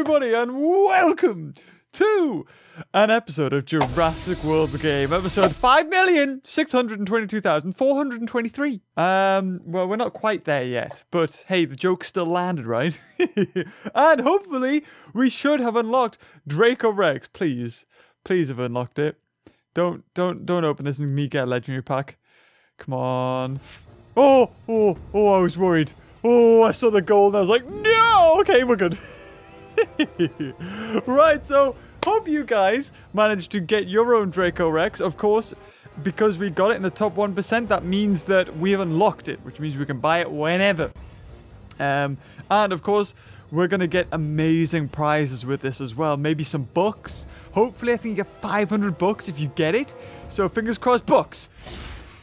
everybody, and welcome to an episode of Jurassic World the Game, episode 5,622,423. Um, well, we're not quite there yet, but hey, the joke still landed, right? and hopefully, we should have unlocked Dracorex. Please, please have unlocked it. Don't, don't, don't open this and me get a legendary pack. Come on. Oh, oh, oh, I was worried. Oh, I saw the gold and I was like, no! Okay, we're good. right, so hope you guys managed to get your own Dracorex. Of course, because we got it in the top 1%, that means that we have unlocked it, which means we can buy it whenever. Um, and of course, we're going to get amazing prizes with this as well. Maybe some books. Hopefully, I think you get 500 books if you get it. So fingers crossed, books.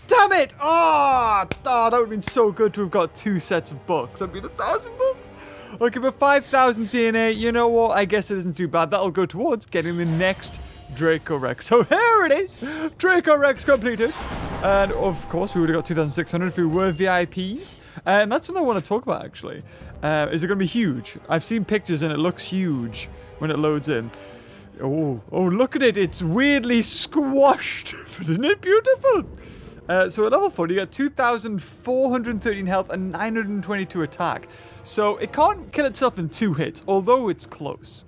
Damn it! Oh, oh, that would have been so good to have got two sets of books. That'd been a thousand books. Okay, but 5,000 DNA, you know what? I guess it isn't too bad. That'll go towards getting the next Dracorex. So here it is. Dracorex completed. And of course, we would have got 2,600 if we were VIPs. And that's something I want to talk about, actually. Uh, is it going to be huge? I've seen pictures and it looks huge when it loads in. Oh, oh, look at it. It's weirdly squashed. Isn't it beautiful? Uh, so at level 4, you got 2,413 health and 922 attack. So it can't kill itself in two hits, although it's close.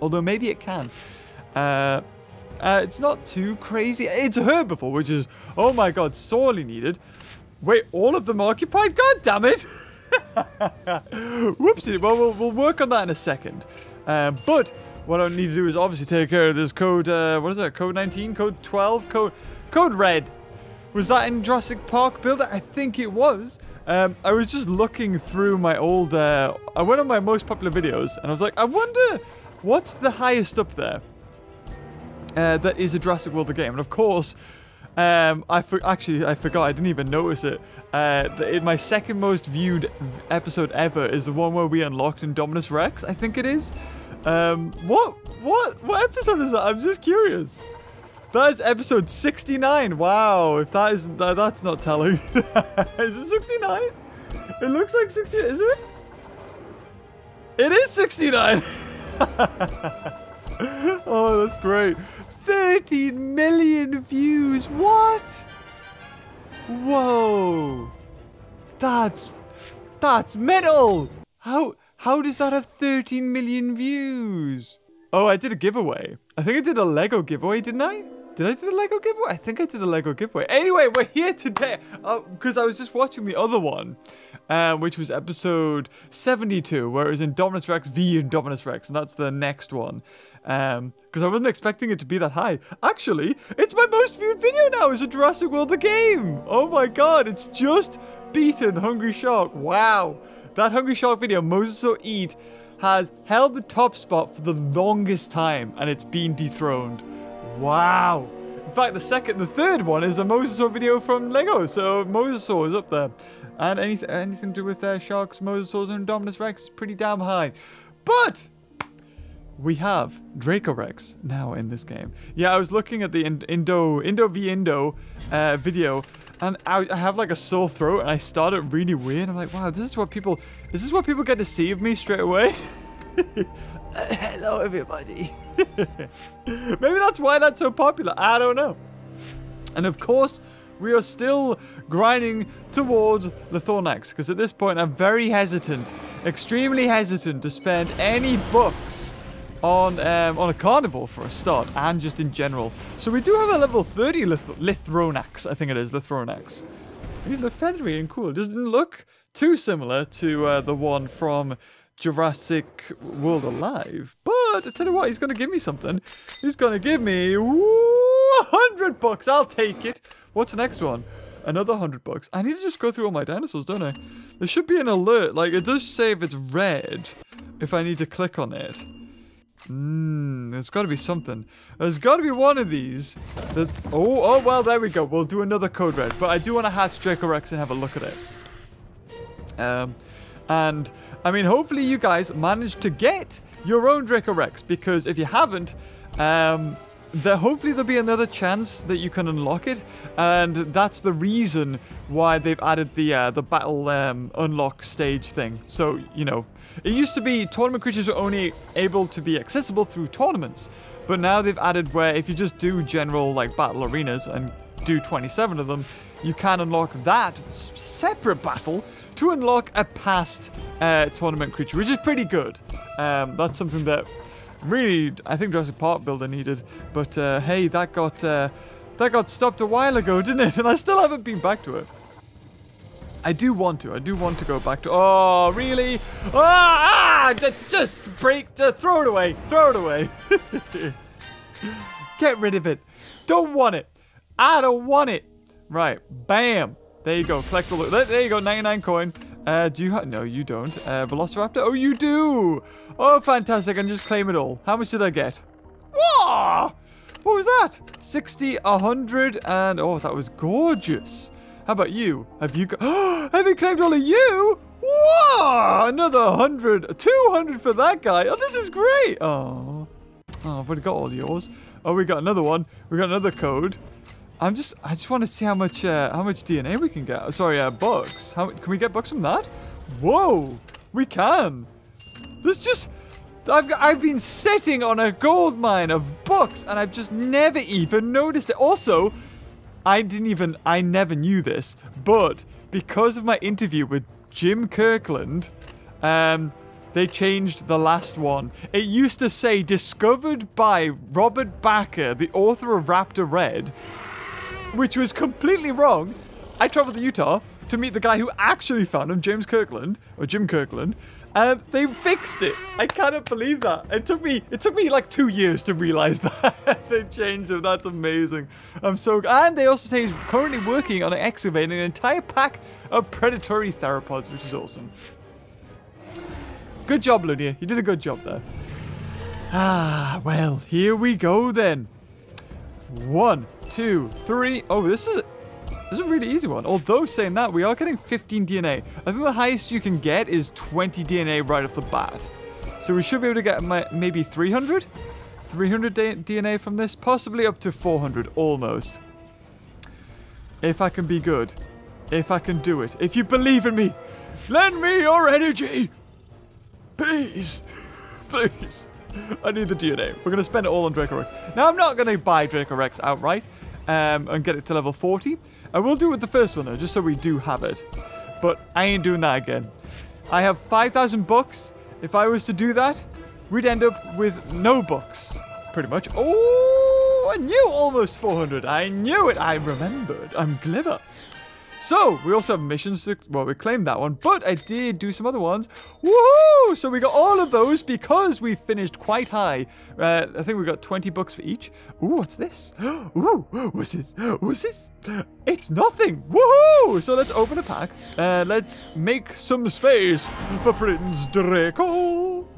Although maybe it can. Uh, uh, it's not too crazy. It's herbivore, which is, oh my god, sorely needed. Wait, all of them occupied? God damn it! Whoopsie. Well, well, we'll work on that in a second. Uh, but what I need to do is obviously take care of this code, uh, what is that, code 19, code 12, code, code red. Was that in Jurassic Park Builder? I think it was. Um, I was just looking through my old, uh, I went on my most popular videos, and I was like, I wonder what's the highest up there uh, that is a Jurassic World the game. And of course, um, I actually I forgot. I didn't even notice it. Uh, my second most viewed episode ever is the one where we unlocked Indominus Rex. I think it is. Um, what what what episode is that? I'm just curious. That is episode 69. Wow, if that isn't that, that's not telling. is it 69? It looks like 60. Is it? It is 69. oh, that's great. 13 million views. What? Whoa. That's that's metal. How how does that have 13 million views? Oh, I did a giveaway. I think I did a Lego giveaway, didn't I? Did I do the Lego giveaway? I think I did the Lego giveaway. Anyway, we're here today because uh, I was just watching the other one, uh, which was episode 72, where it was Indominus Rex v Indominus Rex, and that's the next one. Because um, I wasn't expecting it to be that high. Actually, it's my most viewed video now is a Jurassic World the game. Oh my god, it's just beaten Hungry Shark. Wow. That Hungry Shark video, Mosasaur Eat, has held the top spot for the longest time, and it's been dethroned. Wow. In fact, the second, the third one is a Mosasaur video from Lego. So Mosasaur is up there. And anything, anything to do with uh, sharks, Mosasaurs, and Indominus Rex is pretty damn high. But we have Dracorex now in this game. Yeah, I was looking at the Indo Indo v Indo uh, video, and I, I, have like a sore throat, and I started really weird. I'm like, wow, this is what people, this is what people get to see of me straight away? Uh, hello, everybody. Maybe that's why that's so popular. I don't know. And of course, we are still grinding towards the Thornax because at this point I'm very hesitant, extremely hesitant to spend any bucks on um, on a carnival for a start and just in general. So we do have a level 30 Lith Lythronax, I think it is, Lythronax. It looks feathery and cool. Doesn't look too similar to uh, the one from Jurassic World Alive. But I tell you what, he's going to give me something. He's going to give me 100 bucks. I'll take it. What's the next one? Another 100 bucks. I need to just go through all my dinosaurs, don't I? There should be an alert. Like, it does say if it's red, if I need to click on it. Mmm, there's got to be something. There's got to be one of these that... Oh, oh, well, there we go. We'll do another code red. But I do want to hatch Dracorex and have a look at it. Um, and I mean, hopefully you guys managed to get your own Dracorex because if you haven't, um, there hopefully there'll be another chance that you can unlock it, and that's the reason why they've added the uh, the battle um, unlock stage thing. So you know, it used to be tournament creatures were only able to be accessible through tournaments, but now they've added where if you just do general like battle arenas and do 27 of them, you can unlock that separate battle to unlock a past uh, tournament creature, which is pretty good. Um, that's something that really I think Jurassic Park Builder needed. But uh, hey, that got uh, that got stopped a while ago, didn't it? And I still haven't been back to it. I do want to. I do want to go back to. Oh, really? Ah! ah just, just break. Just throw it away. Throw it away. Get rid of it. Don't want it. I don't want it. Right. Bam. There you go. Collect the. There you go. 99 coin. Uh, do you have... No, you don't. Uh, Velociraptor? Oh, you do! Oh, fantastic. I can just claim it all. How much did I get? Whoa! What was that? 60, 100, and... Oh, that was gorgeous. How about you? Have you got... have you claimed all of you? Whoa! Another 100, 200 for that guy. Oh, this is great. Oh. Oh, I've already got all yours. Oh, we got another one. We got another code. I'm just, I just want to see how much, uh, how much DNA we can get. Sorry, uh, bucks. How can we get books from that? Whoa, we can. There's just, I've, I've been sitting on a gold mine of books and I've just never even noticed it. Also, I didn't even, I never knew this, but because of my interview with Jim Kirkland, um, they changed the last one. It used to say discovered by Robert Bakker, the author of Raptor Red, which was completely wrong. I traveled to Utah to meet the guy who actually found him, James Kirkland, or Jim Kirkland, and they fixed it. I cannot believe that. It took me it took me like two years to realize that they changed it. That's amazing. I'm so and they also say he's currently working on excavating an entire pack of predatory theropods, which is awesome. Good job, Ludia. You did a good job there. Ah, well, here we go then. One, two, three. Oh, this is this is a really easy one. Although saying that, we are getting 15 DNA. I think the highest you can get is 20 DNA right off the bat. So we should be able to get maybe 300? 300 DNA from this? Possibly up to 400, almost. If I can be good. If I can do it. If you believe in me. Lend me your energy. Please. Please. I need the DNA. We're going to spend it all on Dracorex. Now, I'm not going to buy Dracorex outright um, and get it to level 40. I will do it with the first one, though, just so we do have it. But I ain't doing that again. I have 5,000 bucks. If I was to do that, we'd end up with no bucks, pretty much. Oh, I knew almost 400. I knew it. I remembered. I'm clever. So, we also have missions to, well, we claimed that one, but I did do some other ones. Woohoo! So we got all of those because we finished quite high. Uh, I think we got 20 bucks for each. Ooh, what's this? Ooh, what's this? What's this? It's nothing. Woohoo! So let's open a pack. Uh, let's make some space for Prince Draco.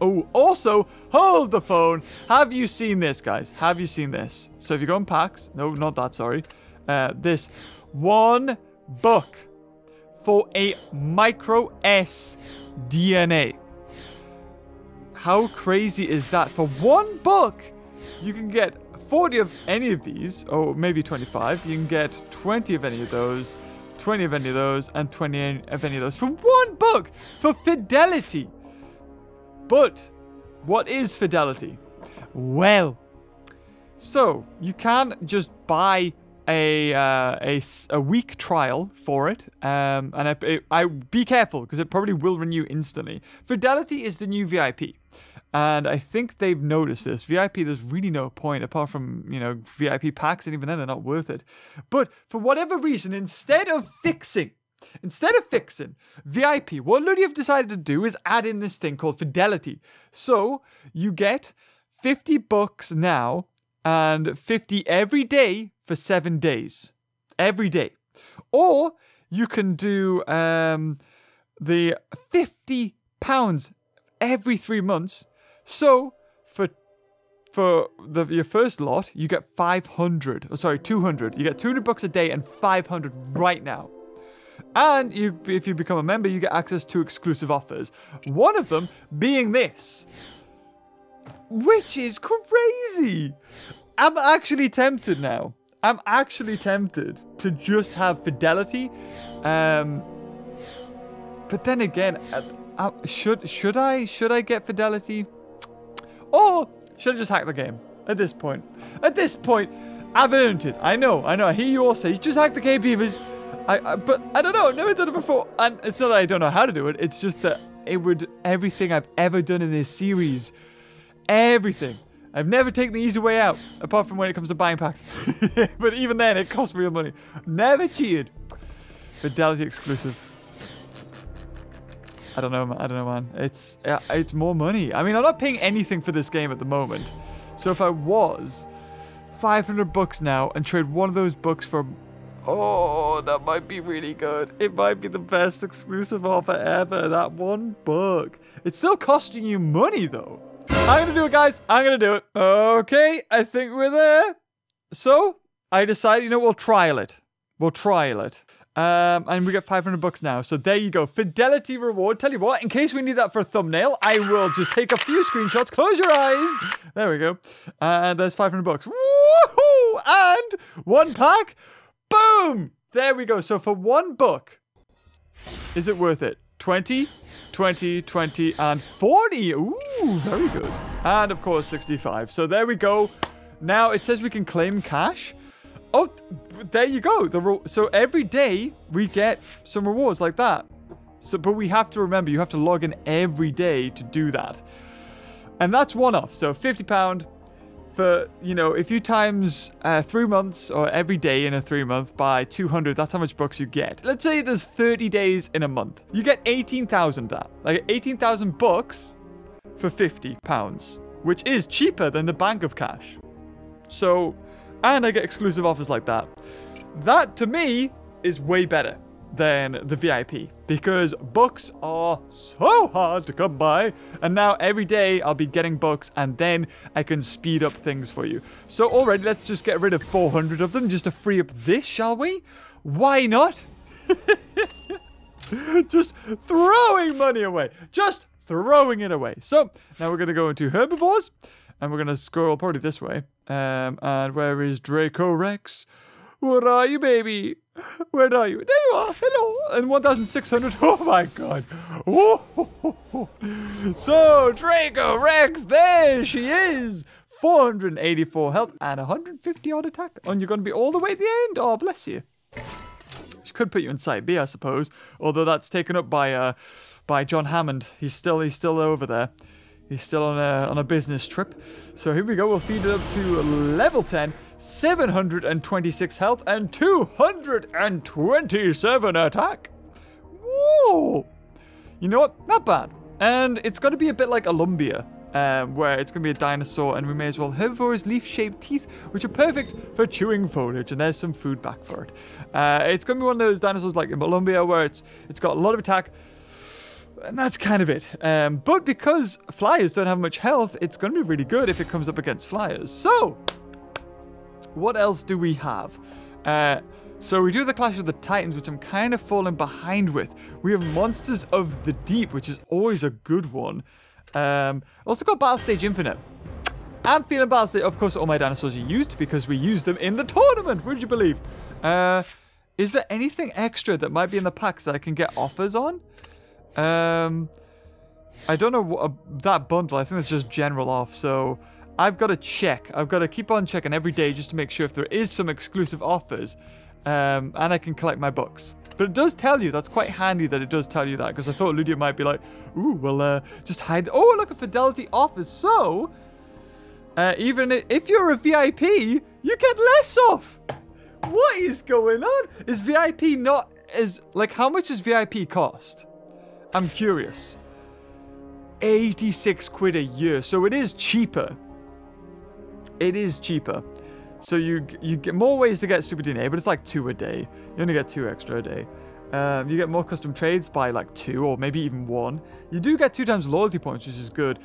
Oh, also, hold the phone. Have you seen this, guys? Have you seen this? So if you go in packs, no, not that, sorry. Uh, this one book for a micro S DNA. How crazy is that? For one book, you can get 40 of any of these, or maybe 25. You can get 20 of any of those, 20 of any of those, and 20 of any of those for one book for fidelity. But what is fidelity? Well, so you can just buy a uh, a, a week trial for it, um, and I, I be careful because it probably will renew instantly. Fidelity is the new VIP, and I think they've noticed this. VIP, there's really no point apart from you know VIP packs, and even then they're not worth it. But for whatever reason, instead of fixing. Instead of fixing VIP, what Ludi have decided to do is add in this thing called Fidelity. So you get 50 bucks now and 50 every day for seven days. Every day. Or you can do um, the 50 pounds every three months. So for for the, your first lot, you get 500. Oh, sorry, 200. You get 200 bucks a day and 500 right now. And you, if you become a member, you get access to exclusive offers. One of them being this. which is crazy. I'm actually tempted now. I'm actually tempted to just have fidelity. Um, but then again, uh, uh, should should I should I get fidelity? Or should I just hack the game at this point? At this point, I've earned it. I know, I know. I hear you all say, just hack the game, Beavers. I, I, but I don't know. I've never done it before. And it's not that I don't know how to do it. It's just that it would, everything I've ever done in this series, everything. I've never taken the easy way out, apart from when it comes to buying packs. but even then, it costs real money. Never cheated. Fidelity exclusive. I don't know, I don't know, man. It's uh, it's more money. I mean, I'm not paying anything for this game at the moment. So if I was, 500 bucks now and trade one of those books for... Oh, that might be really good. It might be the best exclusive offer ever. That one book. It's still costing you money, though. I'm gonna do it, guys. I'm gonna do it. Okay, I think we're there. So, I decided, you know, we'll trial it. We'll trial it. Um, and we get 500 bucks now. So there you go. Fidelity reward. Tell you what, in case we need that for a thumbnail, I will just take a few screenshots. Close your eyes. There we go. And there's 500 bucks. Woohoo! And one pack. Boom! There we go. So for one book, is it worth it? 20, 20, 20, and 40. Ooh, very good. And of course, 65. So there we go. Now it says we can claim cash. Oh, there you go. The so every day we get some rewards like that. So, but we have to remember you have to log in every day to do that, and that's one off. So fifty pound for you know if you times uh, three months or every day in a three month by 200 that's how much bucks you get. Let's say there's 30 days in a month. You get 18,000 that. Like 18,000 bucks for 50 pounds which is cheaper than the bank of cash. So and I get exclusive offers like that. That, to me, is way better than the VIP because books are so hard to come by and now every day I'll be getting books and then I can speed up things for you. So already let's just get rid of 400 of them just to free up this, shall we? Why not? just throwing money away. Just throwing it away. So now we're going to go into herbivores and we're going to scroll probably this way. Um, and where is Dracorex? Where are you, baby? Where are you? There you are. Hello. And 1,600. Oh, my God. Oh, So, Dracorex, there she is. 484 health and 150 odd attack. And you're going to be all the way at the end. Oh, bless you. She could put you in Site B, I suppose. Although that's taken up by uh, by John Hammond. He's still he's still over there. He's still on a, on a business trip. So here we go. We'll feed it up to level 10. 726 health and 227 attack. Whoa! You know what? Not bad. And it's going to be a bit like Alumbia, um, where it's going to be a dinosaur, and we may as well herbivores leaf-shaped teeth, which are perfect for chewing foliage, and there's some food back for it. Uh, it's going to be one of those dinosaurs like in Alumbia, where it's it's got a lot of attack, and that's kind of it. Um, but because flyers don't have much health, it's going to be really good if it comes up against flyers. So, what else do we have? Uh, so we do the Clash of the Titans, which I'm kind of falling behind with. We have Monsters of the Deep, which is always a good one. Um, also got Battle Stage Infinite. I'm feeling Battle Stage. Of course, all my dinosaurs are used because we used them in the tournament. Would you believe? Uh, is there anything extra that might be in the packs that I can get offers on? Um, I don't know what uh, that bundle. I think it's just general off. So I've got to check. I've got to keep on checking every day just to make sure if there is some exclusive offers, um, and I can collect my books. But it does tell you. That's quite handy that it does tell you that because I thought Ludia might be like, "Ooh, well, uh, just hide." Oh, look, a Fidelity offers. So uh, even if you're a VIP, you get less off. What is going on? Is VIP not as like how much does VIP cost? I'm curious. 86 quid a year. So it is cheaper. It is cheaper. So you you get more ways to get Super DNA, but it's like two a day. You only get two extra a day. Um, you get more custom trades by like two or maybe even one. You do get two times loyalty points, which is good.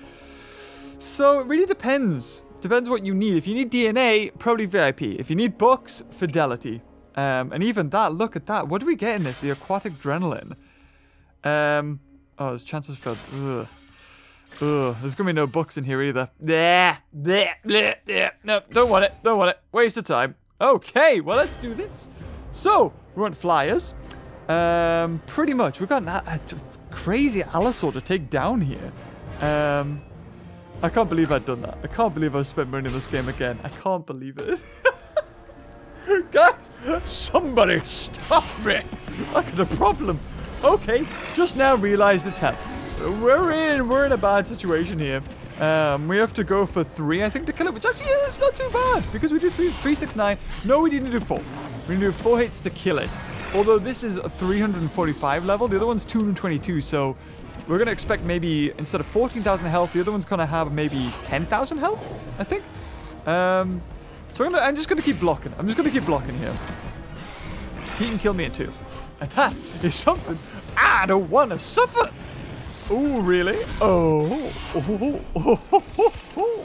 So it really depends. Depends what you need. If you need DNA, probably VIP. If you need books, Fidelity. Um, and even that, look at that. What do we get in this? The aquatic adrenaline. Um, oh, there's chances for... Ugh. Ugh, there's gonna be no books in here either. Bleh, bleh, bleh, bleh. No, don't want it. Don't want it. Waste of time. Okay, well let's do this. So we want flyers. Um, pretty much. We've got a, a crazy Allosaur to take down here. Um, I can't believe I've done that. I can't believe I've spent money on this game again. I can't believe it. Guys, somebody stop me. I got a problem. Okay, just now realized it's health. We're in, we're in a bad situation here. Um, we have to go for three, I think, to kill it, which actually is not too bad because we do three, three, six, nine. No, we didn't do four. We need to do four hits to kill it. Although this is a 345 level, the other one's 222, so we're going to expect maybe instead of 14,000 health, the other one's going to have maybe 10,000 health, I think. Um, so I'm, gonna, I'm just going to keep blocking. I'm just going to keep blocking here. He can kill me in two. And that is something I don't want to suffer. Oh, really? Oh.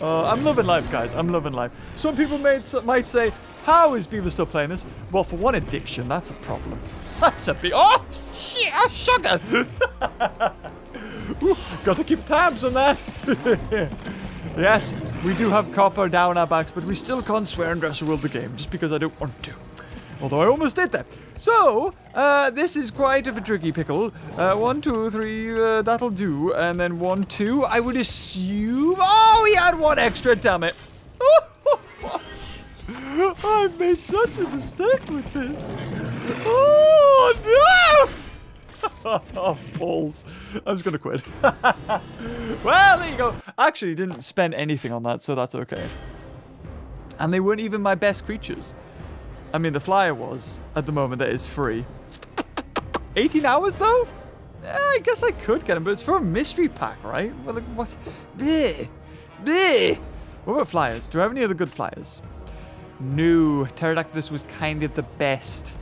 Uh, I'm loving life, guys. I'm loving life. Some people might, might say, how is Beaver still playing this? Well, for one addiction, that's a problem. That's a big... Oh, shit, oh, sugar. Ooh, got to keep tabs on that. yes, we do have copper down our backs, but we still can't swear and dress a world the game just because I don't want to. Although I almost did that. So, uh, this is quite of a tricky pickle. Uh, one, two, three, uh, that'll do. And then one, two, I would assume... Oh, he had one extra, damn it. I've made such a mistake with this. Oh, no! oh, balls. I was going to quit. well, there you go. Actually, didn't spend anything on that, so that's okay. And they weren't even my best creatures. I mean, the flyer was. At the moment, that is free. 18 hours, though? Eh, I guess I could get them, but it's for a mystery pack, right? Well, like, what? Bleh. Bleh. What about flyers? Do I have any other good flyers? No, Pterodactylus was kind of the best.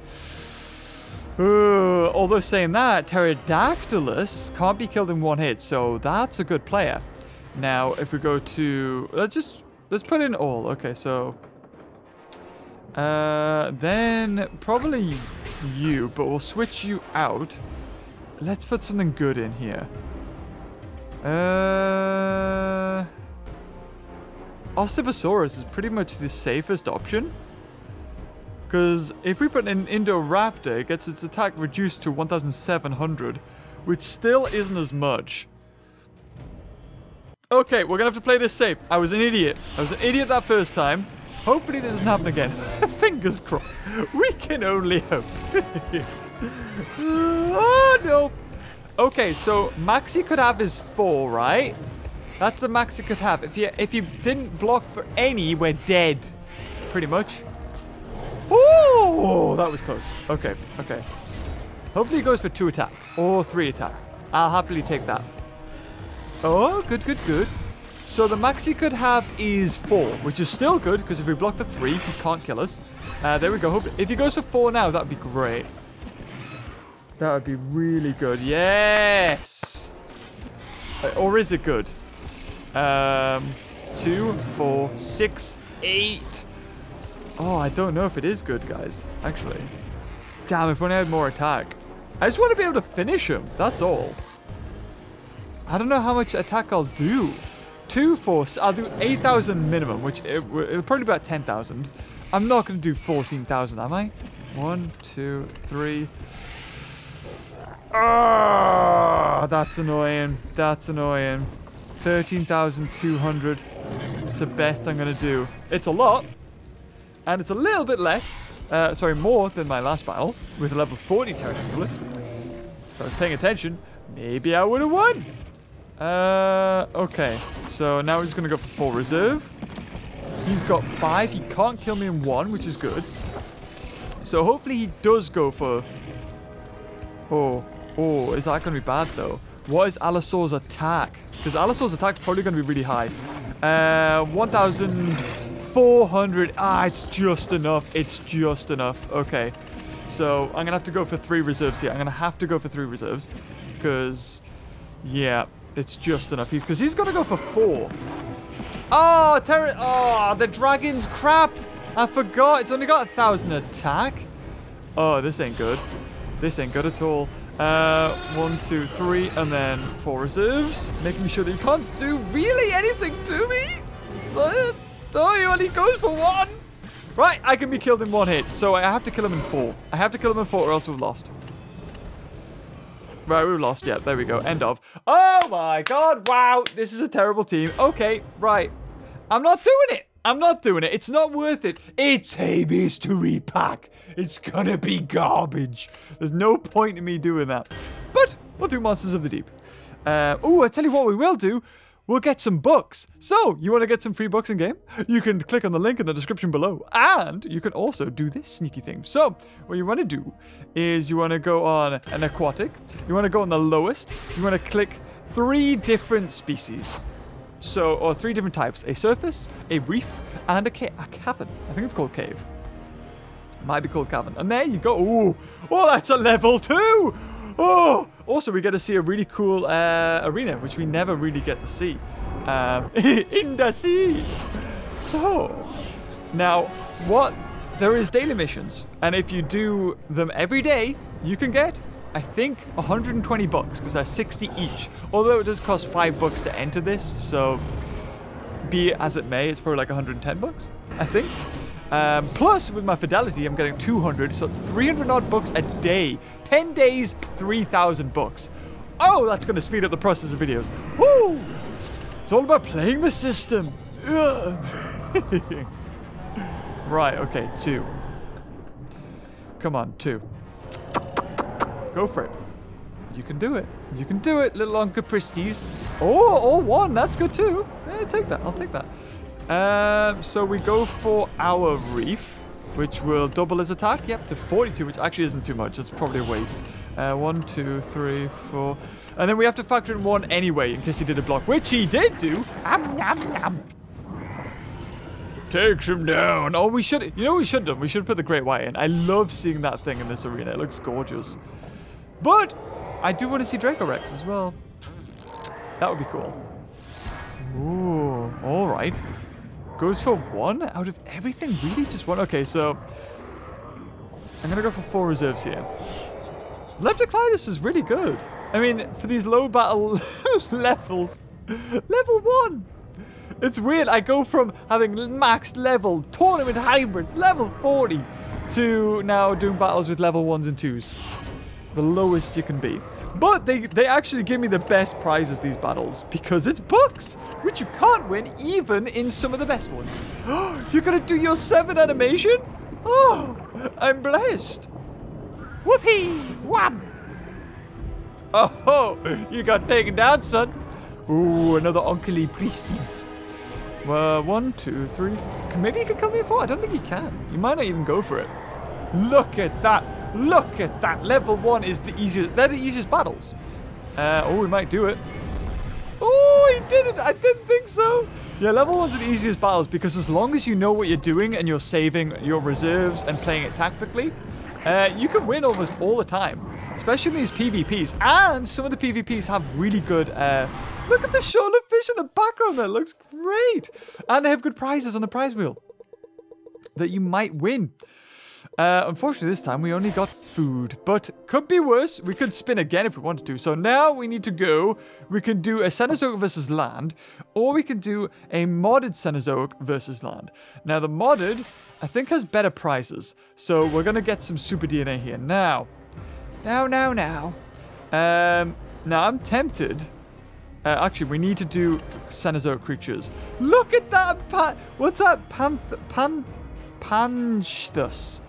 Uh, although saying that, Pterodactylus can't be killed in one hit, so that's a good player. Now, if we go to... Let's just... Let's put in all. Okay, so... Uh, then probably you, but we'll switch you out. Let's put something good in here. Uh... Osteosaurus is pretty much the safest option. Because if we put an Indoraptor, it gets its attack reduced to 1,700, which still isn't as much. Okay, we're going to have to play this safe. I was an idiot. I was an idiot that first time. Hopefully it doesn't happen again. Fingers crossed. We can only hope. oh, no. Okay, so Maxi could have his four, right? That's the max it could have. If you if you didn't block for any, we're dead. Pretty much. Oh, that was close. Okay, okay. Hopefully he goes for two attack or three attack. I'll happily take that. Oh, good, good, good. So the max he could have is four, which is still good because if we block for three, he can't kill us. Uh, there we go. If he goes for four now, that'd be great. That would be really good. Yes. Uh, or is it good? Um, two, four, six, eight. Oh, I don't know if it is good, guys. Actually. Damn, if only I had more attack. I just want to be able to finish him. That's all. I don't know how much attack I'll do. Two, four, I'll do 8,000 minimum, which it, will probably be about 10,000. I'm not going to do 14,000, am I? One, two, three. Ah, oh, that's annoying. That's annoying. 13,200. It's the best I'm going to do. It's a lot. And it's a little bit less, uh, sorry, more than my last battle with a level 40 Pterodactylus. If I was paying attention, maybe I would have won. Uh, okay. So now just going to go for full reserve. He's got five. He can't kill me in one, which is good. So hopefully he does go for... Oh, oh, is that going to be bad though? What is Allosaur's attack? Because Allosaur's attack is probably going to be really high. Uh, 1,400. Ah, it's just enough. It's just enough. Okay. So I'm going to have to go for three reserves here. I'm going to have to go for three reserves. Because, yeah, it's just enough. Because he's going to go for four. Oh, terror. Oh, the dragon's crap. I forgot. It's only got a thousand attack. Oh, this ain't good. This ain't good at all. Uh, one, two, three, and then four reserves, making sure that you can't do really anything to me. Uh, oh, he only goes for one. Right, I can be killed in one hit, so I have to kill him in four. I have to kill him in four, or else we've lost. Right, we've lost. Yeah, there we go. End of. Oh my god, wow. This is a terrible team. Okay, right. I'm not doing it. I'm not doing it. It's not worth it. It's Hades to repack. It's gonna be garbage. There's no point in me doing that. But we'll do Monsters of the Deep. Uh, oh, I tell you what we will do. We'll get some books. So, you want to get some free books in game? You can click on the link in the description below. And you can also do this sneaky thing. So, what you want to do is you want to go on an aquatic. You want to go on the lowest. You want to click three different species. So, or three different types. A surface, a reef, and a, ca a cavern. I think it's called cave. Might be called cavern. And there you go. Ooh. Oh, that's a level two. Oh. Also, we get to see a really cool uh, arena, which we never really get to see. Um, in the sea. So, now, what... There is daily missions. And if you do them every day, you can get I think 120 bucks because they're 60 each. Although it does cost 5 bucks to enter this, so be it as it may, it's probably like 110 bucks, I think. Um, plus, with my fidelity, I'm getting 200, so it's 300 odd bucks a day. 10 days, 3,000 bucks. Oh, that's going to speed up the process of videos. Woo! It's all about playing the system. right, okay, two. Come on, two. Go for it. You can do it. You can do it, little Onchopristis. Oh, or one. That's good too. Yeah, take that. I'll take that. Um, so we go for our reef, which will double his attack. Yep, to 42, which actually isn't too much. It's probably a waste. Uh, one, two, three, four. And then we have to factor in one anyway, in case he did a block, which he did do. Takes him down. Oh, we should, you know we should have done? We should put the Great White in. I love seeing that thing in this arena. It looks gorgeous. But I do want to see Dracorex as well. That would be cool. Ooh, all right. Goes for one out of everything? Really? Just one? Okay, so... I'm going to go for four reserves here. Leptocleidus is really good. I mean, for these low battle levels, level one. It's weird. I go from having maxed level tournament hybrids, level 40, to now doing battles with level ones and twos the lowest you can be. But they, they actually give me the best prizes, these battles, because it's books, which you can't win even in some of the best ones. You're going to do your 7 animation? Oh, I'm blessed. Whoopee! Wham! Oh, you got taken down, son. Ooh, another Onchopristis. Uh, one, two, three. Maybe he can kill me four. I don't think he can. He might not even go for it. Look at that. Look at that. Level 1 is the easiest. They're the easiest battles. Uh, oh, we might do it. Oh, he did it. I didn't think so. Yeah, level 1's the easiest battles because as long as you know what you're doing and you're saving your reserves and playing it tactically, uh, you can win almost all the time. Especially in these PvPs. And some of the PvPs have really good... Uh, look at the shoal of fish in the background there. Looks great. And they have good prizes on the prize wheel that you might win. Uh, unfortunately, this time we only got food, but could be worse. We could spin again if we wanted to. So now we need to go. We can do a Cenozoic versus land, or we can do a modded Cenozoic versus land. Now, the modded, I think, has better prices. So we're going to get some super DNA here. Now, now, now, now. Um, now, I'm tempted. Uh, actually, we need to do Cenozoic creatures. Look at that! Pa What's that? Panth Pan Panchthus.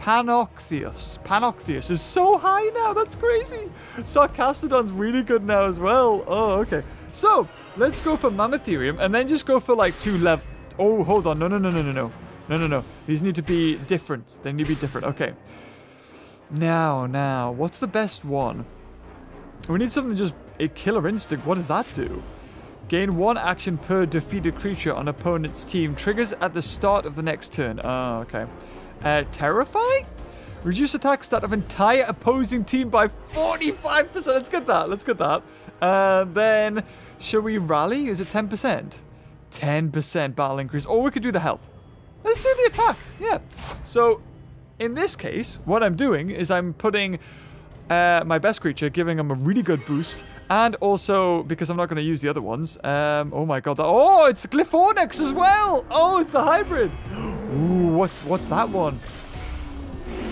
Panoxeus. Panoxius is so high now. That's crazy. Sarkastodon's really good now as well. Oh, okay. So, let's go for Mammotherium and then just go for like two level. Oh, hold on. No, no, no, no, no, no. No, no, no. These need to be different. They need to be different. Okay. Now, now. What's the best one? We need something just... A killer instinct. What does that do? Gain one action per defeated creature on opponent's team. Triggers at the start of the next turn. Oh, okay. Uh, Terrify? Reduce attack stat of entire opposing team by 45%. Let's get that. Let's get that. Uh, then, shall we rally? Is it 10%? 10% battle increase. Or we could do the health. Let's do the attack. Yeah. So, in this case, what I'm doing is I'm putting uh, my best creature, giving him a really good boost. And also, because I'm not going to use the other ones. Um, oh my god. That, oh, it's Glyphornyx as well. Oh, it's the hybrid. Ooh, what's, what's that one?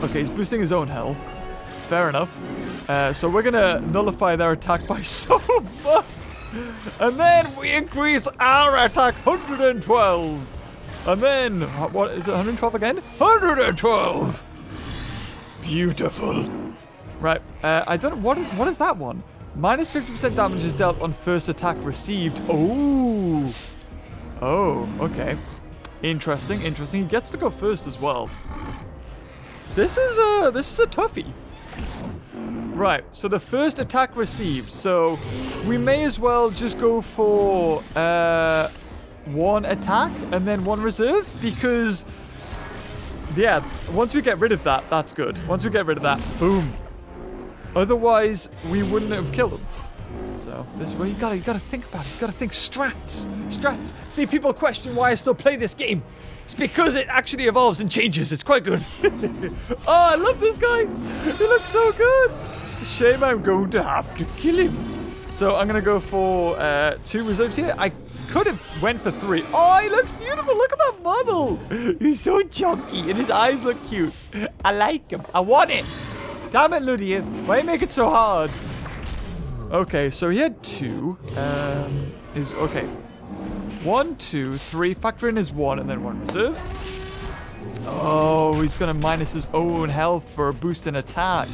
Okay, he's boosting his own health. Fair enough. Uh, so we're to nullify their attack by so much. And then we increase our attack 112. And then, what is it, 112 again? 112! Beautiful. Right, uh, I don't know, what, what is that one? Minus 50% damage is dealt on first attack received. Oh. Oh, okay. Interesting, interesting. He gets to go first as well. This is a, this is a toughie. Right, so the first attack received. So we may as well just go for uh, one attack and then one reserve because, yeah, once we get rid of that, that's good. Once we get rid of that, boom. Otherwise, we wouldn't have killed him. So this is where you gotta you gotta think about it. You gotta think strats, strats. See, people question why I still play this game. It's because it actually evolves and changes. It's quite good. oh, I love this guy. He looks so good. Shame I'm going to have to kill him. So I'm to go for uh, two reserves here. I could have went for three. Oh, he looks beautiful. Look at that model. He's so chunky and his eyes look cute. I like him. I want it. Damn it, Ludian. Why you make it so hard? Okay, so he had two. Um, is okay. One, two, three. Factor in his one and then one reserve. Oh, he's to minus his own health for a boost in attack.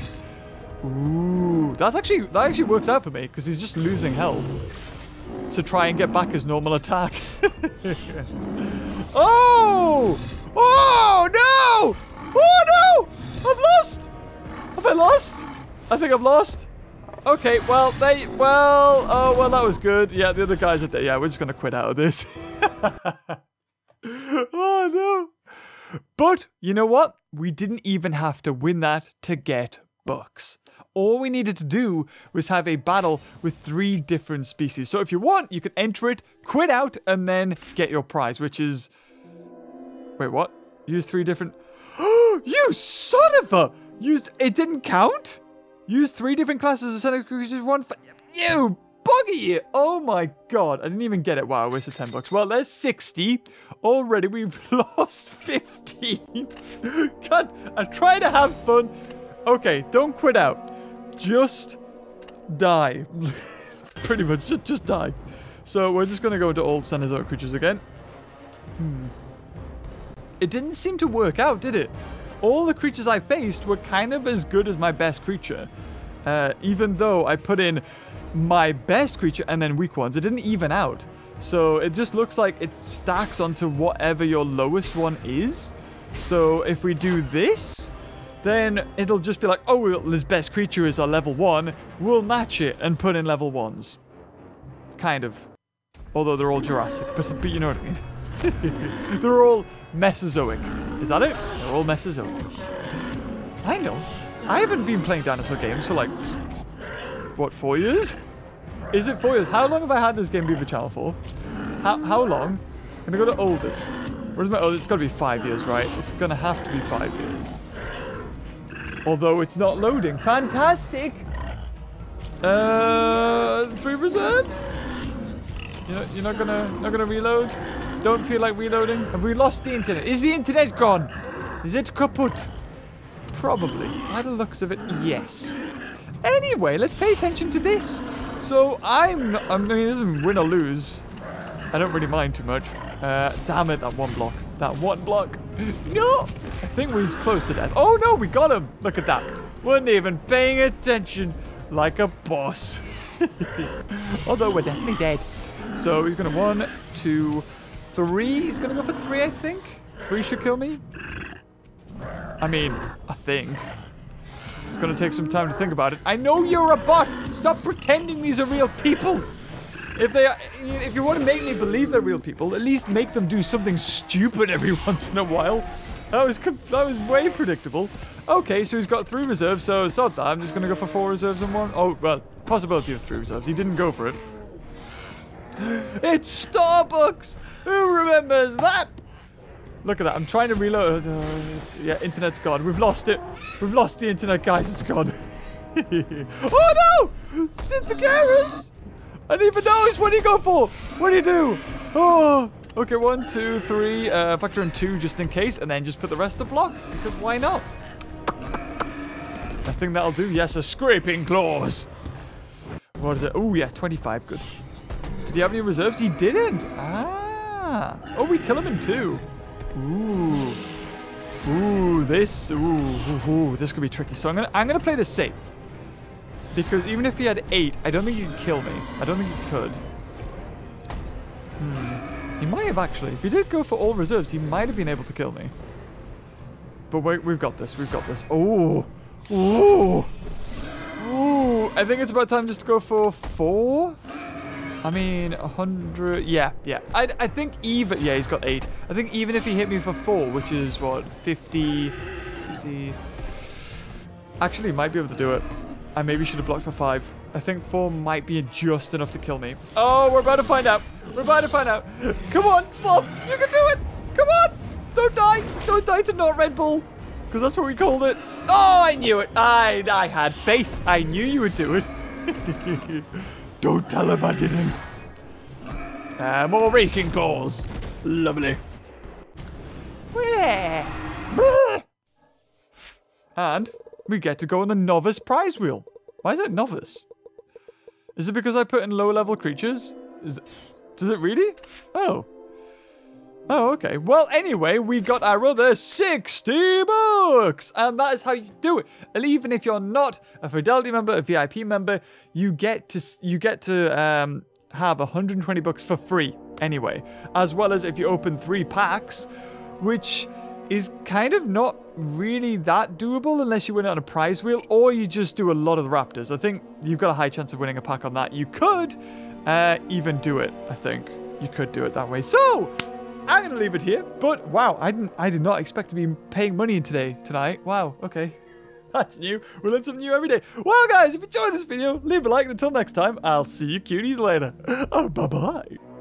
Ooh, that's actually that actually works out for me because he's just losing health to try and get back his normal attack. oh! Oh no! Oh no! I've lost! Have I lost? I think I've lost. Okay, well, they, well, oh, well, that was good. Yeah, the other guys are there. Yeah, we're just going to quit out of this. oh, no. But, you know what? We didn't even have to win that to get bucks all we needed to do was have a battle with three different species. So if you want, you can enter it, quit out, and then get your prize, which is... Wait, what? Use three different... you son of a... Used... It didn't count? Use three different classes of Senate creatures, one... For... You buggy! Oh my god, I didn't even get it. Wow, I wasted 10 bucks. Well, there's 60. Already we've lost 15. God, I try to have fun. Okay, don't quit out just die. Pretty much, just, just die. So we're just going to go into all Cenozoic creatures again. Hmm. It didn't seem to work out, did it? All the creatures I faced were kind of as good as my best creature. Uh, even though I put in my best creature and then weak ones. It didn't even out. So it just looks like it stacks onto whatever your lowest one is. So if we do this, then it'll just be like, oh, well, best creature is a level 1. We'll match it and put in level 1s. Kind of. Although they're all Jurassic, but, but you know what I mean. they're all Mesozoic. Is that it? They're all Mesozoic. I know. I haven't been playing dinosaur games for like, what, four years? Is it four years? How long have I had this game Beaver Channel for? How, how long? I go to oldest? Where's my... Oh, it's got to be five years, right? It's to have to be five years. Although it's not loading. Fantastic! Uh, three reserves? You're, you're not gonna not gonna reload? Don't feel like reloading? Have we lost the internet? Is the internet gone? Is it kaput? Probably. By the looks of it, yes. Anyway, let's pay attention to this. So I'm, not, I mean, it doesn't win or lose. I don't really mind too much. Uh, damn it, that one block. That one block. No! I think we're close to death. Oh no, we got him! Look at that. Wasn't even paying attention like a boss. Although we're definitely dead. So he's gonna one, two, three. He's gonna go for three, I think. Three should kill me. I mean, I think. It's gonna take some time to think about it. I know you're a bot! Stop pretending these are real people! If they, are, if you want to make me believe they're real people, at least make them do something stupid every once in a while. That was that was way predictable. Okay, so he's got three reserves, so sod that. I'm just gonna go for four reserves and one. Oh well, possibility of three reserves. He didn't go for it. It's Starbucks. Who remembers that? Look at that. I'm trying to reload. Uh, yeah, internet's gone. We've lost it. We've lost the internet, guys. It's gone. oh no! Synthecarus! I didn't even notice. What do you go for? What do you do? Oh, okay. One, two, three. Uh, factor in two just in case, and then just put the rest to block because why not? I think that'll do. Yes, a scraping claws. What is it? Oh yeah, 25. Good. Did he have any reserves? He didn't. Ah. Oh, we kill him in two. Ooh. Ooh, this. Ooh, ooh, ooh, this could be tricky. So I'm gonna I'm gonna play this safe. Because even if he had eight, I don't think he could kill me. I don't think he could. Hmm. He might have actually. If he did go for all reserves, he might have been able to kill me. But wait, we've got this. We've got this. Oh. Ooh. Ooh. I think it's about time just to go for four. I mean, 100... Yeah, yeah. I, I think even... Yeah, he's got 8. I think even if he hit me for 4, which is, what, 50... 60... Actually, might be able to do it. I maybe should have blocked for 5. I think 4 might be just enough to kill me. Oh, we're about to find out. We're about to find out. Come on, Sloth. You can do it. Come on. Don't die. Don't die to not Red Bull. Because that's what we called it. Oh, I knew it. I, I had faith. I knew you would do it. Don't tell him I didn't. Uh, more raking calls. Lovely. And we get to go on the novice prize wheel. Why is it novice? Is it because I put in low level creatures? Is does it really? Oh. Oh, okay. Well, anyway, we got our other 60 bucks. And that is how you do it. And even if you're not a Fidelity member, a VIP member, you get to you get to um, have 120 bucks for free anyway. As well as if you open three packs, which is kind of not really that doable unless you win it on a prize wheel or you just do a lot of the Raptors. I think you've got a high chance of winning a pack on that. You could uh, even do it, I think. You could do it that way. So, I'm to leave it here. But wow, I didn't I did not expect to be paying money in today tonight. Wow, okay. That's new. We learn something new every day. Well, guys, if you enjoyed this video, leave a like. And until next time, I'll see you cuties later. Oh, bye-bye.